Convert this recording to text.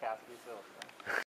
Ragazzi, sotto.